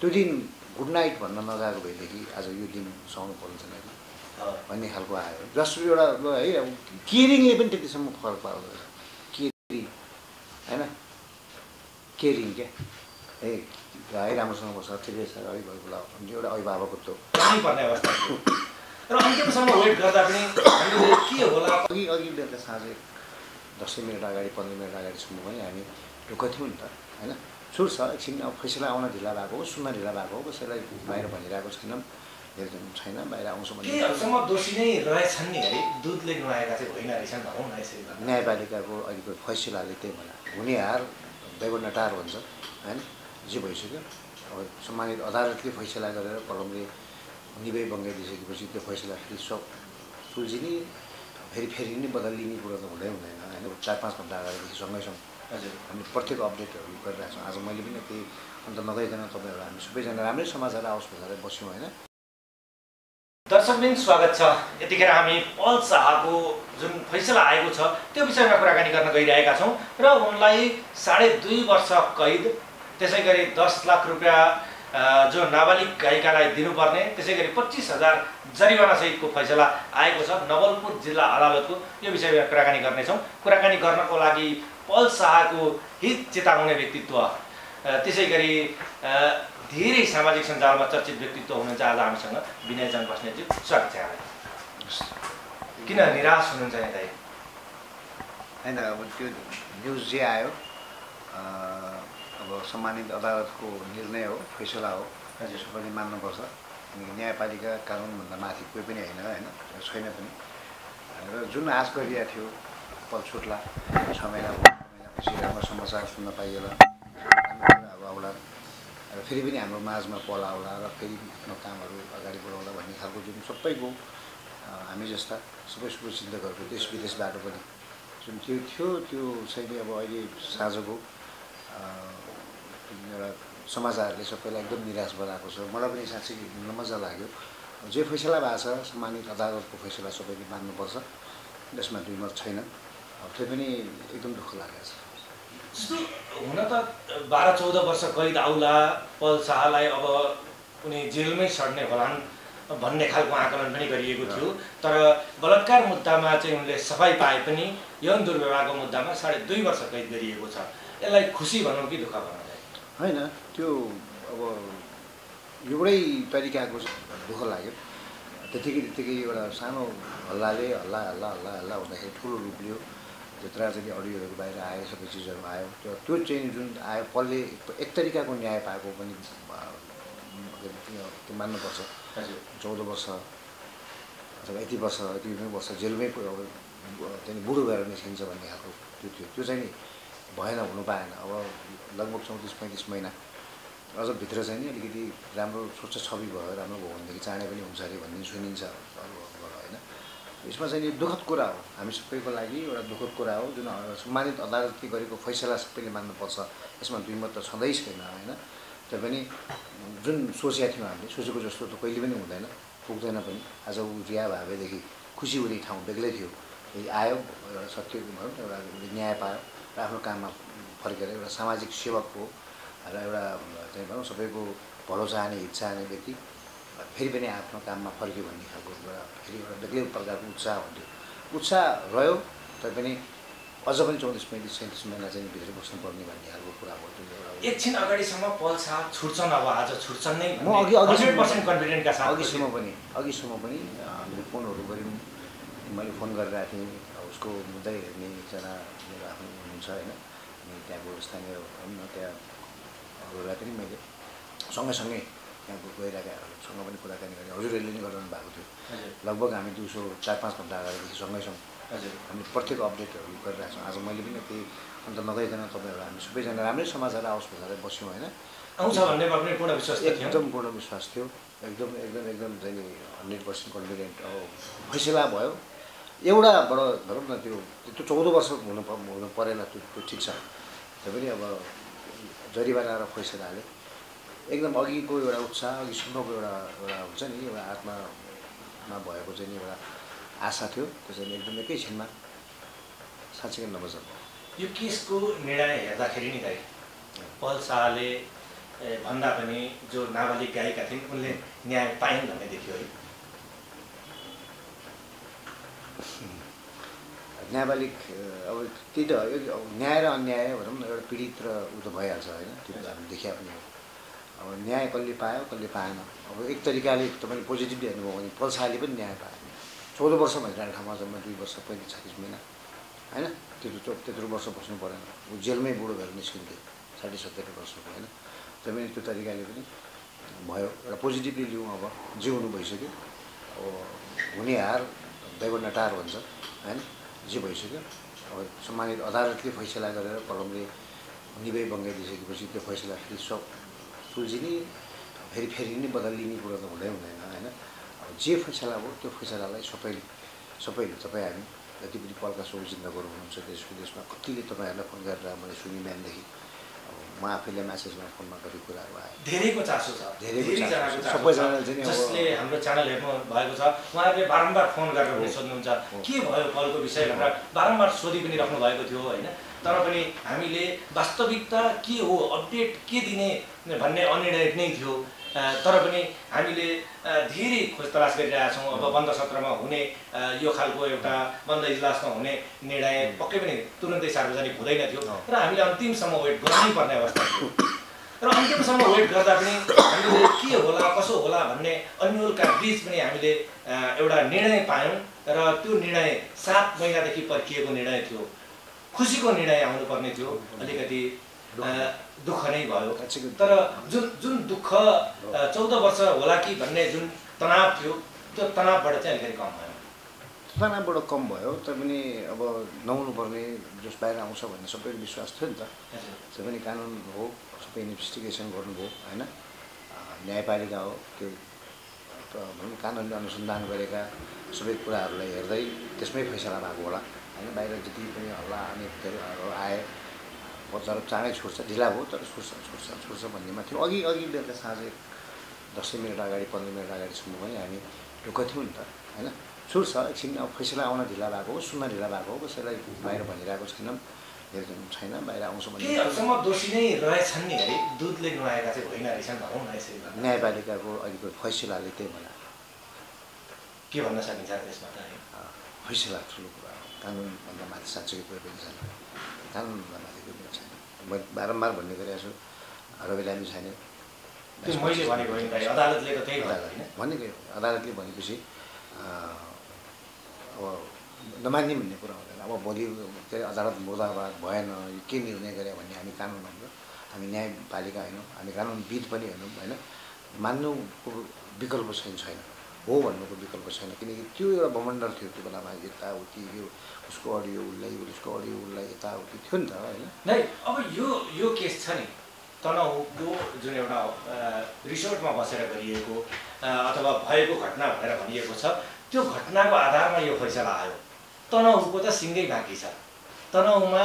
त्यो दिन good night भन्न नगएको भएदेखि आज यो दिन सुहाउनु पर्ने छैन कि भन्ने खालको आयो। जस्तो एउटा है अब केरिङले पनि त्यतिसम्म फरक पार्दो रहेछ। केरिङ होइन? केरिङ क्या? है है राम्रोसँग बस्छ ठिकै छ है भयो बोला भने एउटा अभिभावकत्व थियो। र अन्तिमसम्म वेट गर्दा पनि हामीले के होला? अघि अघि बेलुका साँझ दसैँ मिनट अगाडि पन्ध्र मिनट अगाडिसम्म पनि हामी। ढुक्क थियौँ नि त होइन? छुट छ एकछिन अब फैसला आउन ढिला भएको हो सुन्न ढिला भएको हो कसैलाई बाहिर भनिरहेको छैनौँ धेरै दिन छैन बाहिर आउँछ भने दोषी नै रहेछन् नि है दुधले नुहाएका चाहिँ होइन रहेछन् भनौँ न यसरी। न्यायपालिकाको अहिलेको फैसलाले त्यही भएर हुने हार दैव नटार भन्छ होइन जे भइसक्यो अब सम्मानित अदालतले फैसला गरेर कलमले निबै बङ्गाइदिइसकेपछि त्यो फैसला फेरि सब सुल्झिने फेरि फेरि नै बदलिने कुरो त हुँदै हुँदैन होइन चार पाँच घन्टा अगाडिदेखि सँगैसँग हजुर। हामी प्रत्येक अपडेटहरू गरिरहेको छौँ। आज मैले पनि त्यही अन्त नगइकन तपाईँहरू हामी सबैजना राम्रै समाचार आओस् भनेर बस्यौँ होइन? दर्शकबिन स्वागत छ। यतिखेर हामी पल शाहको जुन फैसला आएको छ त्यो विषयमा कुराकानी गर्न गइरहेका छौँ र उनलाई साढे दुई वर्ष कैद त्यसै गरी दस लाख रुपियाँ जो नाबालिग गायिकालाई दिनुपर्ने त्यसै गरी पच्चिस हजार जरिवानासहितको फैसला आएको छ नवलपुर जिल्ला अदालतको। यो विषयमा कुराकानी गर्नेछौँ। कुराकानी गर्नको लागि पल शाहको हित चेताउने व्यक्तित्व त्यसै गरी धेरै सामाजिक सञ्जालमा चर्चित व्यक्तित्व हुनुहुन्छ आज हामीसँग विनयजन बस्नेतज्यू स्वागत छ यहाँलाई। किन निराश हुनुहुन्छ यहाँ दाइ होइन अब त्यो न्युज जे आयो अब सम्मानित अदालतको निर्णय हो फैसला हो हजुर सबैले मान्नुपर्छ। अनि न्यायपालिका कानुनभन्दा माथि कोही पनि होइन होइन छैन पनि। र जुन आश गरिरहेको थियो पल छुट्ला छ महिना महिनापछि राम्रो समाचार सुन्न पाइएला। राम्रो कुरा अब आउला। र फेरि पनि हाम्रो माझमा पल आउला र फेरि आफ्नो कामहरू अगाडि बढाउला भन्ने खालको जुन सबैको हामी जस्ता सबै शुभचिन्तकहरूको देश विदेशबाट पनि जुन त्यो थियो त्यो चाहिँ अब अहिले साँझको एउटा समाचारले सबैलाई एकदम निराश बनाएको छ। मलाई पनि साँच्चै मजा लाग्यो। जे फैसला भएको छ सम्मानित अदालतको फैसला सबैले मान्नुपर्छ। यसमा दुई मत छैन। अब त्यो पनि एकदम दुःख लागेको छ जस्तो हुन त बाह्र चौध वर्ष कैद आउला पल शाहलाई अब उनी जेलमै सड्ने होलान् भन्ने खालको आकलन पनि गरिएको थियो। तर बलात्कार मुद्दामा चाहिँ उनले सफाइ पाए पनि यौन दुर्व्यवहारको मुद्दामा साढे दुई वर्ष कैद गरिएको छ। यसलाई खुसी भनौँ कि दुःख भनौँ? होइन त्यो अब एउटै तरिकाको दुःख लाग्यो। त्यतिकै त्यतिकै एउटा सानो हल्लाले हल्ला हल्ला हल्ला हल्ला हुँदाखेरि ठुलो रूप लियो। जत्रा चाहिँ अडियोहरू बाहिर आयो सबै चिजहरू आयो त्यो त्यो चाहिँ जुन आयो पलले एक तरिकाको न्याय पाएको पनि त्यो मान्नुपर्छ। चौध वर्ष अथवा यति वर्ष यति नै वर्ष जेलमै त्यहाँदेखि बुढो भएर निस्किन्छ भन्ने खालको त्यो थियो त्यो चाहिँ नि भएन हुनु पाएन। अब लगभग चौतिस पैँतिस महिना। अझ भित्र चाहिँ नि अलिकति राम्रो स्वच्छ छवि भयो राम्रो भयो भनेदेखि चाँडै पनि हुन्छ अरे भन्ने सुनिन्छ। अरूबाट होइन। यसमा चाहिँ दुःखद कुरा हो। हामी सबैको लागि एउटा दुःखद कुरा हो जुन सम्मानित अदालतले गरेको फैसला सबैले मान्नुपर्छ। यसमा दुई मत त छँदै छैन होइन? तैपनि जुन सोचेका थियौँ हामीले सोचेको जस्तो त कहिले पनि हुँदैन पुग्दैन पनि। आज ऊ रिहा भएदेखि खुसी हुने ठाउँ बेग्लै थियो। आयो एउटा सत्य भनौँ एउटा न्याय पायो र आफ्नो काममा फर्केर एउटा सामाजिक सेवक हो र एउटा चाहिँ भनौँ सबैको भलो चाहने हित चाहने व्यक्ति। फेरि पनि आफ्नो काममा फर्क्यो भन्ने खालको एउटा फेरि एउटा बेग्लै प्रकारको उत्साह हुन्थ्यो। उत्साह रह्यो तैपनि अझ पनि चौतिस पैँतिस सैँतिस महिना चाहिँ भित्र बस्नुपर्ने भन्ने खालको कुरा हो एउटा एकछिन अगाडिसम्म पल शाह छुट्छन् अब आज छुट्छन् नै म अघि हन्ड्रेड पर्सेन्ट कन्फिडेन्टका साथ अघिसम्म पनि अघिसम्म पनि हामीले फोनहरू गऱ्यौँ मैले फोन गरिरहेको थिएँ उसको मुद्दै हेर्ने एकजना मेरो आफ्नो हुनुहुन्छ होइन अनि त्यहाँको स्थानीय भनौँ न त्यहाँहरूलाई पनि मैले सँगैसँगै त्यहाँ गइरहेकाहरूसँग पनि कुराकानी गरेँ हजुरहरूले नै गरिरहनु भएको थियो लगभग हामी दिउँसो चार पाँच घन्टा अगाडिदेखि सँगैसँग हजुर। हामी प्रत्येक अपडेटहरू गरिरहेको छौँ। आज मैले पनि त्यही अन्त नगइकन तपाईँहरू हामी सबैजना राम्रै समाचार आओस् भनेर बस्यौँ होइन। आउँछ पूर्ण विश्वास एकदम पूर्ण विश्वास थियो। एकदम एकदम एकदम चाहिँ हन्ड्रेड पर्सेन्ट कन्फिडेन्ट अब फैसला भयो। एउटाबाट भनौँ न त्यो त्यो चौध वर्ष हुनु हुनु परेन त्यो त्यो ठिक छ। त्यो पनि अब जरिवाना र फैसलाले एकदम अघिको एउटा उत्साह अघिसम्मको एउटा एउटा हुन्छ नि एउटा आत्मामा भएको चाहिँ नि एउटा आशा थियो। त्यो चाहिँ एकदम एकैछिनमा साँच्चै नबजाउनु यो केसको निर्णय हेर्दाखेरि नि दाइ पल शाहले भन्दा पनि जो नाबालिग गायिका थिइन् उनले न्याय पाइन् भन्ने देखियो है। न्यायपालिक अ, अब त्यही त न्याय र अन्याय भनौँ न एउटा पीडित र ऊ त भइहाल्छ होइन त्यो त हामी देखिया पनि हो। अब न्याय कसले पायो कसले पाएन? अब एक तरिकाले तपाईँले पोजिटिभली हेर्नुभयो भने पल्साले पनि न्याय पाएन चौध वर्ष भइरहेको ठाउँमा जम्मा दुई वर्ष पैँतिस छत्तिस महिना। होइन? त्यत्रो त्यत्रो वर्ष बस्नु परेन। ऊ जेलमै बुढो भएर निस्किन्थ्यो साठी सत्तरी वर्षको होइन? तपाईँ त्यो तरिकाले पनि भयो एउटा पोजिटिभली लिउँ अब जिउनु भइसक्यो। अब हुने हार दैव नटार भन्छ होइन? जे भइसक्यो। अब सम्मानित अदालतले फैसला गरेर कलमले निबै बङ्गाइदिइसकेपछि त्यो फैसला फेरि सब सुल्झिने फेरि फेरि नै बदलिने कुरो त हुँदै हुँदैन होइन? अब जे फैसला हो त्यो फैसलालाई सबैले सबैले तपाईँ हामी जति पनि पल्का सौजिन्दहरू हुनुहुन्छ देश विदेशमा कतिले तपाईँहरूलाई फोन गरेर मैले सुनि बिहानदेखि। अब म आफैले म्यासेजमा फोनमा कति कुराहरू आयो। धेरैको चासो छ। धेरैको। सबैजनाले चाहिँ जसले हाम्रो च्यानल हेर्नु भएको छ उहाँहरूले बारम्बार फोन गरेर। सोध्नुहुन्छ। के भयो कलको विषय भनेर बारम्बार सोधि पनि राख्नु भएको थियो होइन? तर पनि हामीले वास्तविकता के हो अपडेट के दिने भन्ने अनिर्णय नै थियो। तर पनि हामीले धेरै खोज तलास गरिरहेका छौँ। अब बन्द सत्रमा हुने यो खालको एउटा बन्द इजलासमा हुने निर्णय पक्कै पनि तुरन्तै सार्वजनिक हुँदैन थियो। र हामीले अन्तिमसम्म वेट गर्नै पर्ने अवस्था थियो। र अन्तिमसम्म वेट गर्दा पनि हामीले के होला कसो होला भन्ने अन्यलका बिच पनि हामीले एउटा निर्णय पायौँ र त्यो निर्णय सात महिनादेखि पर्खिएको निर्णय थियो। खुसीको निर्णय आउनुपर्ने थियो। अलिकति दुःख नै भयो। तर जुन जुन दुःख चौध वर्ष होला कि भन्ने जुन तनाव थियो त्यो तनावबाट चाहिँ अलिकति कम भयो। तनावबाट कम भयो तैपनि अब नहुनु पर्ने जस बाहिर आउँछ भन्ने सबैको विश्वास थियो नि त। त्यो पनि कानुन हो सबै इन्भेस्टिगेसन गर्नुभयो होइन? न्यायपालिका हो त्यो भनौँ कानुनले अनुसन्धान गरेका सबै कुराहरूलाई हेर्दै त्यसमै फैसला भएको होला होइन? बाहिर जति पनि हल्ला अनि आए बजार चाँडै छुट्छ ढिला भयो तर छुट्छ छुट्छ छुट्छ भन्नेमा थियो। अघि अघि बेलुका साँझ दसै मिनट अगाडि पन्ध्र मिनट अगाडिसम्म पनि हामी ढुक्क थियौँ नि त होइन? छुट्छ एकछिन अब फैसला आउन ढिला भएको हो सुन्न ढिला भएको हो कसैलाई बाहिर भनिरहेको छैनौँ धेरै छैन बाहिर आउँछ केही भन्ने। हदसम्म दोषी नै रहेछन् नि है दुधले नुहाएका चाहिँ होइन रहेछन् भनौँ। न्यायपालिकाको अहिलेको फैसलाले त्यही भने के भन्न सकिन्छ त्यसमा त फैसला ठुलो कुरा हो कानुनभन्दा माथि साँच्चै कुरो पनि छैन कानुनभन्दा माथि म बारम्बार भन्ने गरिरहेको छु। रवि लामी छैन मैले भनेको अदालतले भनेपछि अब नमान्ने भन्ने कुरा हुँदैन। अब भोलि के अरे अदालत मुर्दाबाद भएन यो के निर्णय गरे भन्ने हामी कानुन हाम्रो हामी न्यायपालिका होइनौँ हामी कानुनविद पनि होइनौँ होइन? मान्नुको विकल्प छैन। छैन। हो। भन्नुको विकल्प छैन किनकि त्यो एउटा बमण्डल थियो त्यो बेलामा यताउति यो उसको अडियो उसलाई उसको अडियो उसलाई यताउति थियो नि त होइन नै अब यो यो केस छ नि तनहुको जुन एउटा रिसोर्टमा बसेर गरिएको अथवा भएको घटना भनेर भनिएको छ त्यो घटनाको आधारमा यो फैसला आयो। तनहुको त सिङ्गै बाँकी छ। तनहुमा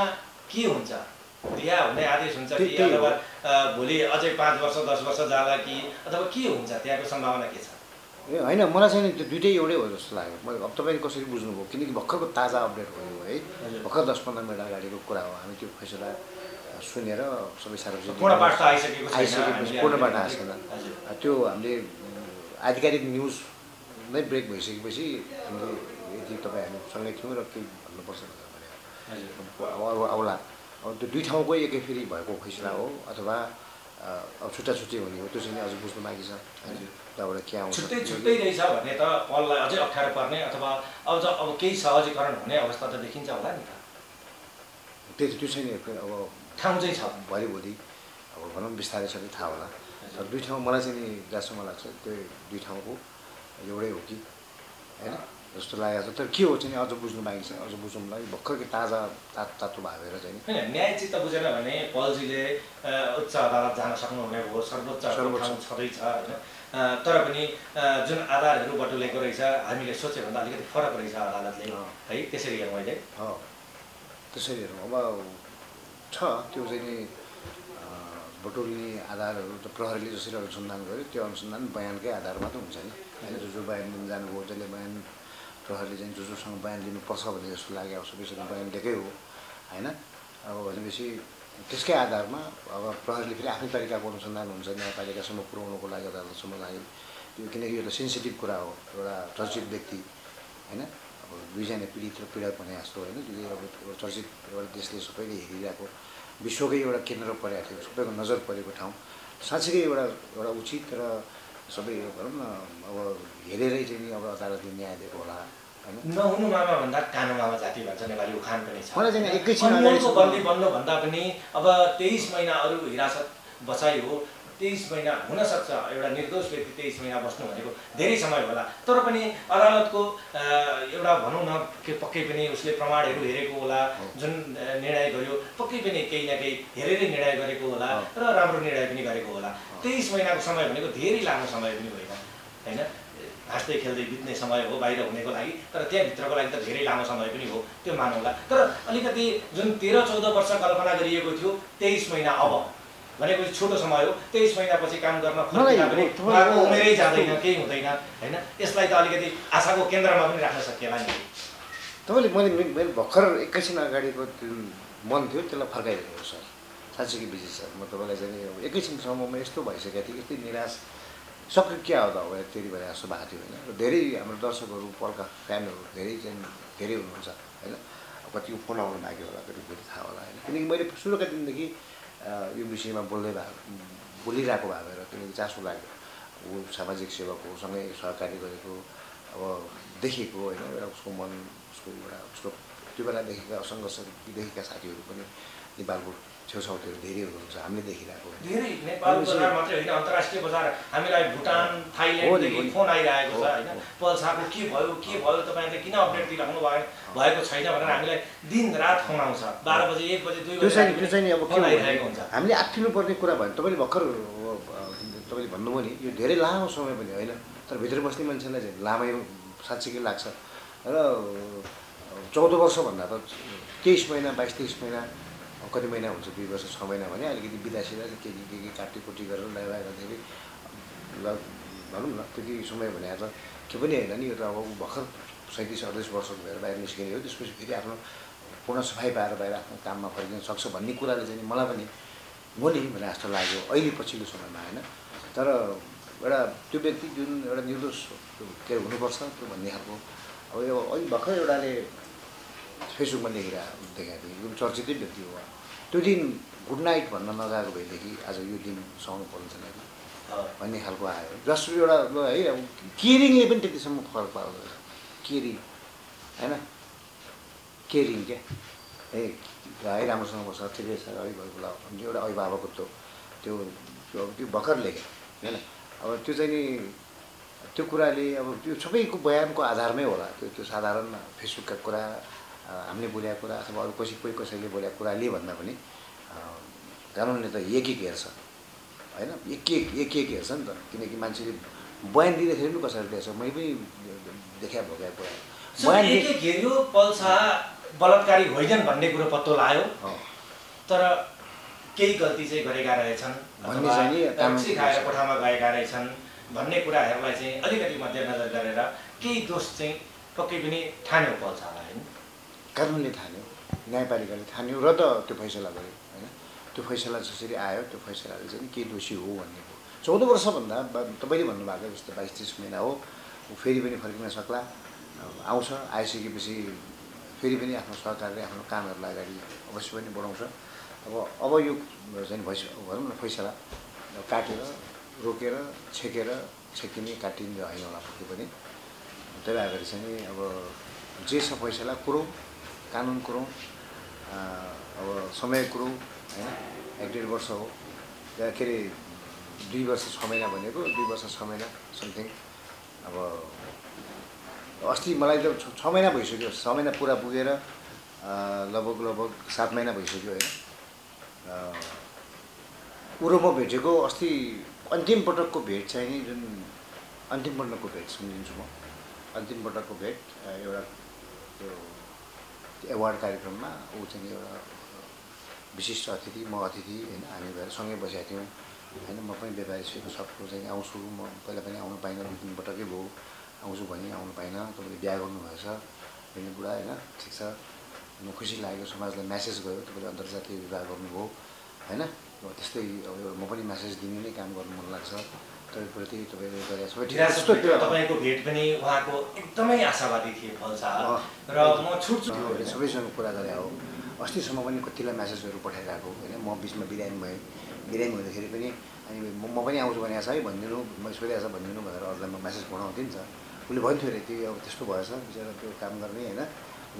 के हुन्छ? रिहा हुने आदेश हुन्छ कि। अथवा भोलि अझै पाँच वर्ष दस वर्ष जाला कि अथवा के हुन्छ? त्यहाँको सम्भावना के छ? ए होइन मलाई चाहिँ त्यो दुइटै एउटै हो जस्तो लाग्यो। मैले अब तपाईँले कसरी बुझ्नुभयो? किनकि भर्खरको ताजा अपडेट हो। यो है। भर्खर दस पन्ध्र मिनट अगाडिको कुरा हो। हामी त्यो फैसला सुनेर सबै सार्वजनिक आइसकेपछि हामीले पूर्ण पाठ हामीले- आएको छैन। हजुर। त्यो हामीले आधिकारिक न्युज नै ब्रेक भइसकेपछि हामीले यदि तपाईँ हामी सँगै थियौँ र केही भन्नुपर्छ भनेर अब आउला अब त्यो दुई ठाउँकै एकै फेरि भएको फैसला हो अथवा अब छुट्टा छुट्टै हुने हो त्यो चाहिँ अझ बुझ्नु बाँकी छ। हजुर। त्यहाँबाट के आउँछ? छुट्टै छुट्टै रहेछ भने त पललाई अझै अप्ठ्यारो पर्ने अथवा अब ज- अब केही सहजीकरण हुने अवस्था त देखिन्छ होला नि त। त्यो त्यो चाहिँ अब ठाउँ चाहिँ छ। भोलि अब भनौँ बिस्तारै सबै थाहा होला। तर दुई ठाउँ मलाई चाहिँ नि जहाँसम्म लाग्छ त्यो दुई ठाउँको एउटै हो कि? होइन? जस्तो लागेको छ। तर के हो चाहिँ अझ बुझ्नु बाँकी छ अझ बुझ्नुलाई? भर्खर ताजा तात तातो भएर चाहिँ। होइन न्याय चित्त बुझेन भने पलजीले उच्च अदालत जान सक्नुहुने हो सर्वोच्च छँदैछ होइन। तर पनि जुन आधारहरू बटुलेको रहेछ हामीले सोच्यो भन्दा अलिकति फरक रहेछ अदालतले। है त्यसरी हेरौँ अहिले। त्यसरी हेरौँ। अब छ त्यो चाहिँ नि बटुल्ने आधारहरू त प्रहरीले जसरी अनुसन्धान गर्यो त्यो अनुसन्धान बयानकै आधारमा त हुन्छ नि। होइन जो जो बयान जानुभयो जसले बयान प्रहरीले चाहिँ जो जोसँग बयान लिनुपर्छ भन्ने जस्तो लाग्यो अब सबैसँग बयान दिएकै हो होइन? अब भनेपछि त्यसकै आधारमा अब प्रहरीले फेरि आफ्नै तरिकाको अनुसन्धान हुन्छ न्यायपालिकासम्म पुर्याउनुको लागि अदालतसम्म लागि। त्यो किनकि यो त सेन्सिटिभ कुरा हो एउटा चर्चित व्यक्ति होइन? अब दुईजना पीडित र पीडक भने जस्तो होइन? त्यो अब चर्चित एउटा देशले सबैले हेरिरहेको विश्वकै एउटा केन्द्र परेको थियो सबैको नजर परेको ठाउँ। साँच्चीकै एउटा एउटा उचित र सबै भनौँ न अब हेरेरै चाहिँ नि अब अदालतले न्याय दिएको होला नहुनु मामा भन्दा कानो मामा जाति भन्छ नेपाली उखान पनि छ। एकैछिन बन्दी बन्नु भन्दा पनि अब तेइस महिना अरू हिरासत बचाइ हो तेइस महिना हुनसक्छ एउटा निर्दोष व्यक्ति तेइस महिना बस्नु भनेको धेरै समय होला। तर पनि अदालतको एउटा भनौँ न के पक्कै पनि उसले प्रमाणहरू हेरेको होला जुन निर्णय गर्यो पक्कै पनि केही न केही हेरेरै निर्णय गरेको होला र राम्रो निर्णय पनि गरेको होला। तेइस महिनाको समय भनेको धेरै लामो समय पनि होइन होइन? हाँस्दै खेल्दै बित्ने समय हो बाहिर हुनेको लागि तर त्यहाँभित्रको लागि त धेरै लामो समय पनि हो त्यो मानौँला। तर अलिकति जुन तेह्र चौध वर्ष कल्पना गरिएको थियो तेइस महिना अब चाहिँ छोटो समय हो। तेइस महिनापछि काम गर्न फर्किँदा पनि उहाँको उमेरै जाँदैन केही हुँदैन होइन? यसलाई त अलिकति आशाको केन्द्रमा पनि राख्न सकिएला नि। तपाईँले मैले मे- मेरो भर्खर एकैछिन अगाडिको त्यो मन थियो त्यसलाई फर्काइदिएको हो सर। साँच्चीकै विजय सर म तपाईँलाई चाहिँ अब एकैछिनसम्ममा यस्तो भइसकेको थियो यस्तै निराश सक्यो क्या हो त अब त्यति भने जस्तो भएको थियो होइन? र धेरै हाम्रो दर्शकहरू पल्का फ्यानहरू धेरै चाहिँ धेरै हुनुहुन्छ होइन? अब कतिको फोन आउनु लाग्यो होला कति थाहा होला होइन? किनकि मैले सुरुका दिनदेखि यो विषयमा बोल्दै भएको बोलिरहेको भएर किनकि चासो लाग्यो। ऊ सामाजिक सेवक सँगै सहकारी गरेको अब देखेको होइन एउटा उसको मन उसको एउटा उसको त्यो बेला देखेका सङ्घर्ष देखेका साथीहरू पनि नेपालको छेउछाउतिर धेरै हुनुहुन्छ हामीले देखिरहेको धेरै नेपाल बजार मात्रै होइन अन्तर्राष्ट्रिय बजार हामीलाई भुटान हो नि, हो थाइल्यान्डदेखि नि। फोन आइरहेको छ हो, होइन हो। पल्साको के भयो के भयो तपाईँले किन अपडेट दिइराख्नु भयो भएको छैन भनेर हामीलाई दिन रात फोन आउँछ बाह्र बजे एक बजे दुई बजे चाहिँ त्यो चाहिँ नि अब के फोन हो आइरहेको भने हुन्छ हामीले आत्तिनु पर्ने कुरा भयो तपाईँले भर्खर तपाईँले भन्नुभयो नि यो धेरै लामो समय पनि होइन तर भित्र बस्ने मान्छेलाई चाहिँ लामै साँच्चीकै लाग्छ र चौध वर्षभन्दा त तेइस महिना बाइस तेइस महिना कति महिना हुन्छ दुई वर्ष छ महिना भने अलिकति बिदासिँदा के के के के काटीकुटी गरेर ल्याएर ल भनौँ न त्यति समय भने त के पनि होइन नि यो त अब ऊ भर्खर सैँतिस अडतिस वर्षको भएर बाहिर निस्किने हो त्यसपछि फेरि आफ्नो पूर्ण सफाइ पाएर बाहिर आफ्नो काममा फर्किन सक्छ भन्ने कुराले चाहिँ मलाई पनि नि भने जस्तो लाग्यो अहिले पछिल्लो समयमा होइन? तर एउटा त्यो व्यक्ति जुन एउटा निर्दोष के हुनुपर्छ त्यो भन्ने खालको अब यो अहिले भर्खर एउटाले फेसबुकमा लेखेर देखाएको थिएँ जुन चर्चितै व्यक्ति हो। त्यो दिन गुड नाइट भन्न नगएको भएदेखि आज यो दिन सुहाउनु पर्ने छैन भन्ने खालको आयो। जस्ट एउटा है अब केरिङले पनि त्यतिसम्म फरक पार्दो रहेछ। केरिङ होइन? केरिङ क्या? ए है राम्रोसँग बस्छ। ठिकै छ है भयो बोला भन्ने एउटा अभिभावकत्व त्यो त्यो अब त्यो भर्खर लेखेँ होइन? अब त्यो चाहिँ नि त्यो कुराले अब त्यो सबैको बयानको आधारमै होला। त्यो त्यो साधारण फेसबुकका कुरा हामीले बोलेको कुरा अथवा अरू कसै कोही कसैले बोलेको कुराले भन्दा पनि कानुनले त एक एक हेर्छ होइन? एक एक एक एक हेर्छ नि त। किनकि मान्छेले बयान दिँदाखेरि पनि कसरी रहेछ मैले पनि देखा भोगेको कुरा बयान हेऱ्यो पल्सा बलात्कारी होइनन् भन्ने कुरो पत्तो लाग्यो तर केही गल्ती चाहिँ गरेका रहेछन् भन्ने चाहिँ रक्सी खाएर कोठामा गएका रहेछन् भन्ने कुराहरूलाई चाहिँ अलिकति मध्यनजर गरेर केही दोष चाहिँ पक्कै पनि ठान्यो पल्सालाई होइन? कानुनले ठान्यो न्यायपालिकाले ठान्यो र त त्यो फैसला गर्यो होइन? त्यो फैसला जसरी आयो त्यो फैसलाले चाहिँ के दोषी हो भन्ने हो। चौध वर्षभन्दा तपाईँले भन्नुभएको जस्तो बाइस तिस महिना हो ऊ फेरि पनि फर्किन सक्ला आउँछ आइसकेपछि फेरि पनि आफ्नो सरकारले आफ्नो कामहरूलाई अगाडि अवश्य पनि बढाउँछ। अब अब यो चाहिँ भइस भनौँ न फैसला। काटेर रोकेर छेकेर छेकिने काटिने होइन होला पक्कै पनि। त्यही भएर चाहिँ अब जे छ फैसला कुरौँ। कानुन कुरौँ अब समय कुरौँ होइन? एक डेढ वर्ष हो। के अरे दुई वर्ष छ महिना भनेको दुई वर्ष छ महिना समथिङ अब अस्ति मलाई त छ- महिना भइसक्यो। छ महिना पुरा पुगेर लगभग लगभग सात महिना भइसक्यो होइन? कुरो म भेटेको अस्ति अन्तिम पटकको भेट चाहिँ नि जुन अन्तिम पटकको भेट सम्झिन्छु म। अन्तिम पटकको भेट एउटा त्यो एवार्ड कार्यक्रममा ऊ चाहिँ एउटा विशिष्ट अतिथि म अतिथि होइन हामी भएर सँगै बसेका थियौँ। होइन म पनि व्यापारी छु सबको चाहिँ आउँछु। म पहिला पनि आउनु पाइनँ दुई तिन पटकै भयो आउँछु भने आउनु पाइनँ। तपाईँले बिहा गर्नुभएछ भन्ने कुरा होइन ठिक छ। म खुसी लागेको समाजलाई म्यासेज गयो तपाईँले अन्तर्जातीय विवाह गर्नुभयो होइन। त्यस्तै अब म पनि म्यासेज दिने नै काम गर्नु मन लाग्छ। तपाईँप्रति तपाईँले छ। त्यस्तो त्यो तपाईँको भेट पनि उहाँको एकदमै आशावादी थिए फल्सा। र म छुट्छु। सबैसँग कुरा गरे हो। अस्तिसम्म पनि कतिलाई म्यासेजहरू पठाइरहेको होइन? म बिचमा बिरामी भएँ। बिरामी हुँदाखेरि पनि अनि म म पनि आउँछु भनेको छ है भनिदिनु। मैले सोधेको छ भनिदिनु भनेर अरूलाई म म्यासेज पठाउँथेँ नि त। उसले भन्थ्यो अरे त्यो अब त्यस्तो भएछ। बिचरा त्यो काम गर्ने होइन?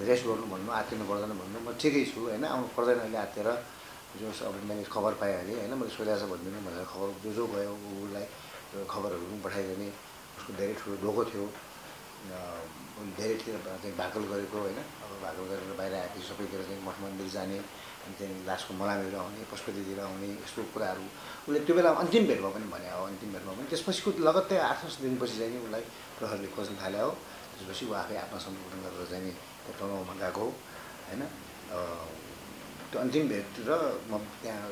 रेस्ट गर्नु भन्नु आत्तिनु पर्दैन भन्नु। म ठिकै छु होइन? आउनु पर्दैन अहिले आत्तिएर जो अब मैले खबर पाइहालेँ होइन? मैले सोधेको छ भनिदिनु भनेर खबर जो जो गयो उसलाई खबरहरू पनि पठाइदिने। उसको धेरै ठुलो धोको थियो। अँ, धेरै चाहिँ भाकल गरेको होइन? अब भाकल गरेर बाहिर आएपछि सबैतिर चाहिँ मठ मन्दिर जाने अनि त्यहाँदेखि लासको मलामीहरू आउने पशुपतितिर आउने यस्तो कुराहरू। उसले त्यो बेला अन्तिम भेटमा पनि भने हो अन्तिम भेटमा पनि। त्यसपछिको लगत्तै आठ दस दिनपछि चाहिँ उसलाई प्रहरले खोज्न थाल्यो हो। त्यसपछि ऊ आफै आत्मसमर्पण गरेर चाहिँ त्यो गएको हो होइन? त्यो अन्तिम भेट र म त्यहाँ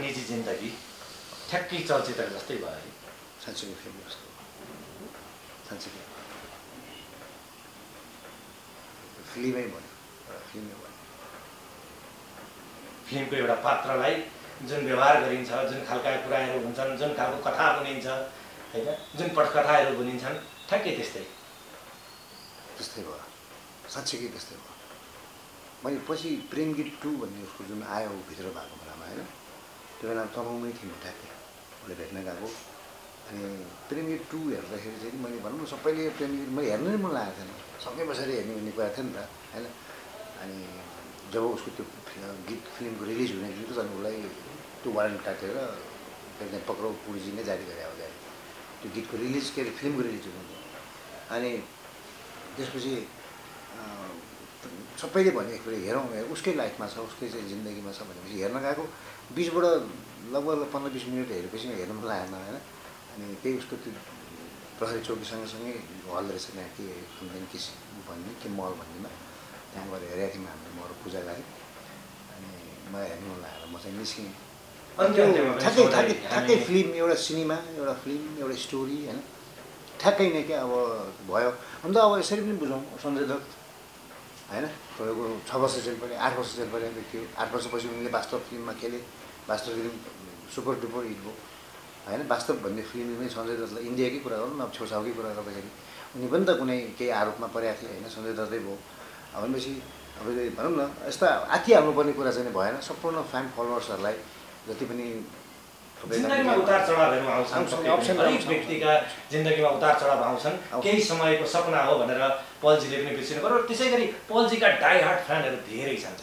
निजी जिन्दगी। ठ्याक्कै चलचित्र जस्तै भयो है साँच्चीको फिल्म जस्तो साँच्चीकै फिल्मै भयो एउटा फिल्मै भयो फिल्मको एउटा पात्रलाई जुन व्यवहार गरिन्छ जुन खालका कुराहरू हुन्छन् जुन खालको कथा बुनिन्छ होइन जुन पटकथाहरू बुनिन्छन् ठ्याक्कै त्यस्तै त्यस्तै भयो साँच्चीकै त्यस्तै भयो मैले पछि प्रेम गीत टू भन्ने उसको जुन आयो भित्र भएको बेलामा होइन त्यो बेला तमाउमै थियौँ ठ्याक्कै उसले भेट्न गएको। अनि प्रेम टू हेर्दाखेरि चाहिँ मैले भनौँ न सबैले प्रेम मैले हेर्नु नै मन लागेको थिएन। सँगै बसेर हेर्ने भन्ने कुरा थियो नि त होइन? अनि जब उसको त्यो गीत फिल्मको रिलिज हुने त झन् उसलाई त्यो वारेन्ट काटेर त्यहाँ पक्राउ पुलिसले नै जारी गरे हो त्यहाँ त्यो गीतको रिलिज के अरे फिल्मको रिलिज हुनु। अनि त्यसपछि सबैले भने हेरौँ उसकै लाइफमा छ उसकै चाहिँ जिन्दगीमा छ भनेपछि हेर्न गएको। बिचबाट लगभग पन्ध्र बिस मिनट हेरेपछि हेर्नु पनि लागेन होइन। अनि त्यही उसको त्यो प्रहरी चौकी सँगसँगै हल रहेछ त्यहाँ के सुन्दैन के भन्ने के मल भन्नेमा। त्यहाँ गएर हेरेको थियौँ हामीले महरू पूजा गरेँ अनि मलाई हेर्नु मन लागेर म चाहिँ निस्केँ। ठ्याक्कै ठ्याक्कै ठ्याक्कै फिल्म एउटा सिनेमा एउटा फिल्म एउटा स्टोरी होइन। ठ्याक्कै नै क्या अब भयो। अन्त अब यसरी पनि बुझौँ सञ्जय दत्त होइन तपाईँको छ वर्ष जेल पऱ्यो आठ वर्ष जेल पऱ्यो हो आठ वर्षपछि उनले वास्तव फिल्ममा खेले। वास्तव फिल्म सुपर डुपर हिट भयो होइन वास्तव भन्ने फिल्ममै सञ्जय दत्तलाई इन्डियाकै कुरा गरौँ न अब छेउछाउकै कुरा गर्दाखेरि उनी पनि त कुनै केही आरोपमा परेको थिए होइन सञ्जय दत्तै भयो। अब भनेपछि अब भनौँ न यस्ता आत्तिहाल्नुपर्ने कुरा चाहिँ भएन। सम्पूर्ण फ्यान फलोवर्सहरूलाई जति पनि जिन्दगीमा उतार चढावहरू आउँछन् हरेक। व्यक्तिका जिन्दगीमा उतार चढाव आउँछन्। केही समयको सपना हो भनेर पलजीले पनि बिर्सिनु पऱ्यो त्यसै गरी पलजीका डाई हार्ट फ्यानहरू धेरै छन्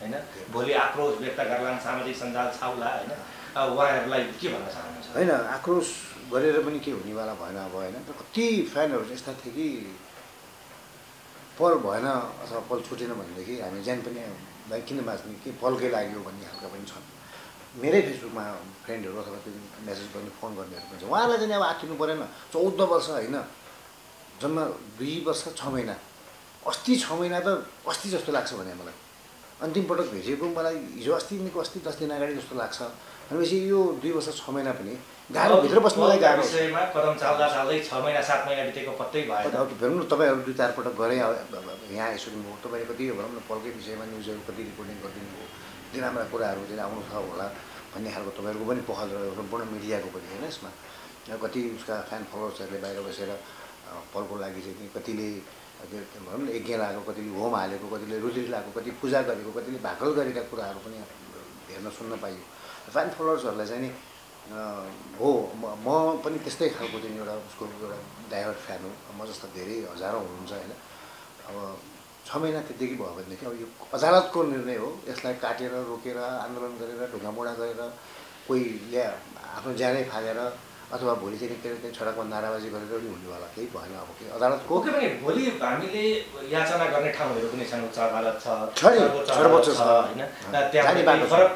होइन? भोलि आक्रोश व्यक्त गर्लान् सामाजिक सञ्जाल छाउला होइन? उहाँहरूलाई के भन्न चाहनुहुन्छ? होइन आक्रोश गरेर पनि के हुनेवाला भएन अब होइन? कति फ्यानहरू यस्ता थिए कि पल भएन अथवा पल छुटेन भनेदेखि हामी ज्यान पनि भाइ किन बाँच्ने के पलकै लाग्यो भन्ने खालका पनि छन्। मेरै फेसबुकमा फ्रेन्डहरू अथवा त्यो मेसेज गर्ने फोन गर्नेहरू पनि छ। उहाँलाई चाहिँ अब आत्तिनु परेन। चौध वर्ष होइन? जम्मा दुई वर्ष छ महिना। अस्ति छ महिना त अस्ति जस्तो लाग्छ भने मलाई। अन्तिम पटक भेटेको मलाई हिजो अस्तिदेखिको अस्ति दस दिन अगाडि जस्तो लाग्छ। भनेपछि यो दुई वर्ष छ महिना पनि गाह्रो भित्र बस्नुलाई गाह्रो। विषयमा कदम चाल्दा चाल्दै छ महिना सात महिना बितेको पत्तै अब हेर्नु न तपाईँहरू दुई चार पटक गरे यहाँ यसरी भयो तपाईँले कति भनौँ न पलकै विषयमा न्युजहरू कति रिपोर्टिङ गरिदिनु भयो कति राम्रा कुराहरू चाहिँ आउनु छ होला भन्ने खालको तपाईँहरूको पनि पहल रह्यो सम्पूर्ण मिडियाको पनि होइन यसमा। कति उसका फ्यान फलोवर्सहरूले बाहिर बसेर पलको लागि चाहिँ कतिले त्यो भनौँ न यज्ञ लगाएको कतिले होम हालेको कतिले रुलिर लगाएको कति पूजा गरेको कतिले भाकल गरेका कुराहरू पनि हेर्न सुन्न पाइयो। फ्यान फलोवर्सहरूलाई चाहिँ नि हो म पनि त्यस्तै खालको चाहिँ एउटा उसको एउटा डाइभर्ट फ्यान हो। म जस्ता धेरै हजारौँ हुनुहुन्छ होइन। अब छ महिना त्यतिकै भयो भनेदेखि अब यो अदालतको निर्णय हो। यसलाई काटेर रोकेर आन्दोलन गरेर ढुङ्गामुढा गरेर कोहीले आफ्नो ज्यानै फालेर अथवा भोलि चाहिँ के अरे सडकमा नाराबाजी गरेर पनि हुनेवाला केही भएन अब के अदालतको भोलि हामीले याचना गर्ने ठाउँहरू पनि छन् उच्च अदालत छ छ सर्वोच्च छ। होइन? छ। फरक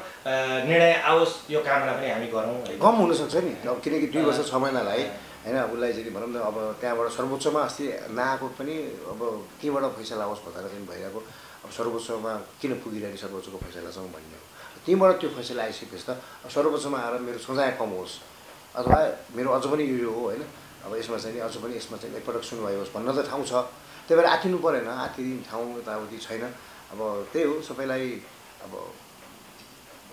निर्णय आओस् यो कामना पनि हामी गरौँ? कम हुनसक्छ नि। अब किनकि दुई वर्ष छ महिनालाई होइन? उसलाई चाहिँ भनौँ न अब त्यहाँबाट सर्वोच्चमा अस्ति नआएको पनि अब केबाट फैसला आओस् भनेर चाहिँ भइरहेको अब सर्वोच्चमा किन पुगिरहेको सर्वोच्चको फैसलासँग भन्ने हो। त्यहीँबाट त्यो फैसला आइसकेपछि त सर्वोच्चमा आएर मेरो सजाय कम होस् अथवा मेरो अझ पनि यो हो होइन? अब यसमा चाहिँ नि अझ पनि यसमा चाहिँ एकपटक सुनवाई होस् भन्न त ठाउँ छ। त्यही भएर आत्तिनु परेन आत्तिने ठाउँ यताउति छैन। अब त्यही हो सबैलाई अब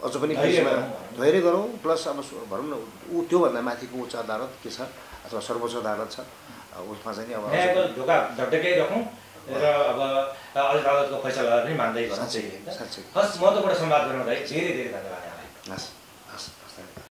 अझ पनि गरौँ। धैर्य गरौँ प्लस अब भनौँ न ऊ त्योभन्दा माथिको उच्च अदालत के छ? अथवा सर्वोच्च अदालत छ। उसमा चाहिँ नि अब ढोका झट्टकै र अब अदालतको फैसलाहरू पनि मान्दै साँच्चै हस् महत्त्वपूर्ण संवाद गराउँदा धेरै धेरै धन्यवाद हस्।